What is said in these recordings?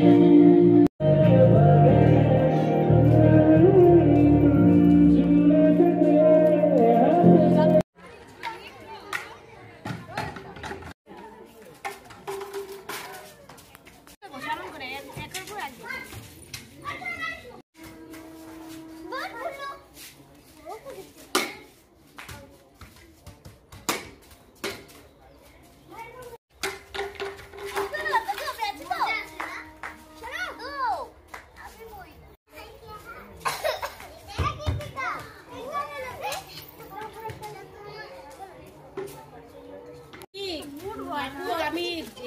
you.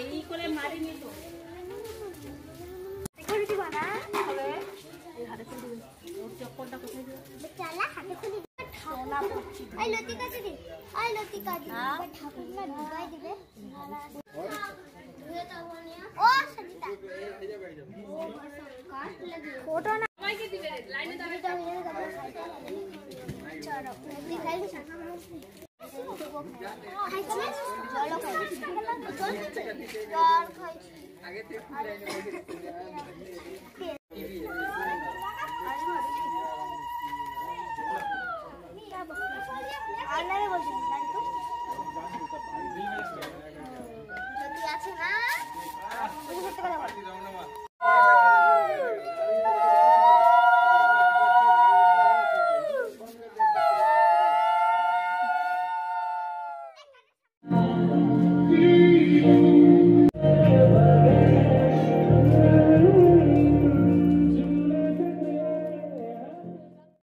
এই করে মারিনি তো করে দিবা না এই হাতে খুলে দিবে। ওর চপ্পলটা কোথায় দিবে? চালা হাতে খুলে দিবে। ঠাকুর আই লতিকা দিদি আই লতিকা দিদি ঠাকুর না ডুবাই দিবে। ও সজিতা ফটো না। সবাইকে দিবে। লাইনে দাঁড়াবে চলো দেখাই চলো আছে না